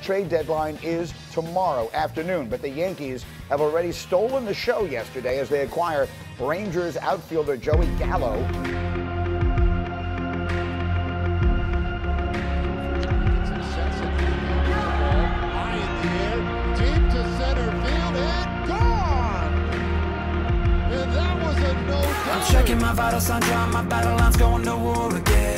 Trade deadline is tomorrow afternoon, but the Yankees have already stolen the show yesterday as they acquire Rangers outfielder Joey Gallo. I'm checking my vital my battle lines, going to war again.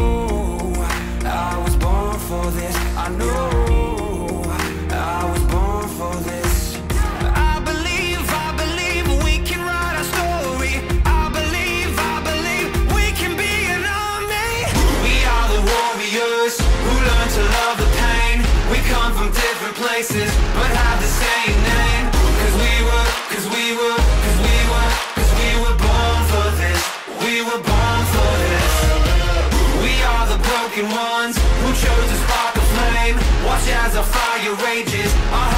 places, but have the same name. Cause we were, cause we were, cause we were, cause we were born for this. We were born for this. We are the broken ones who chose to spark a flame. Watch as our fire rages. Our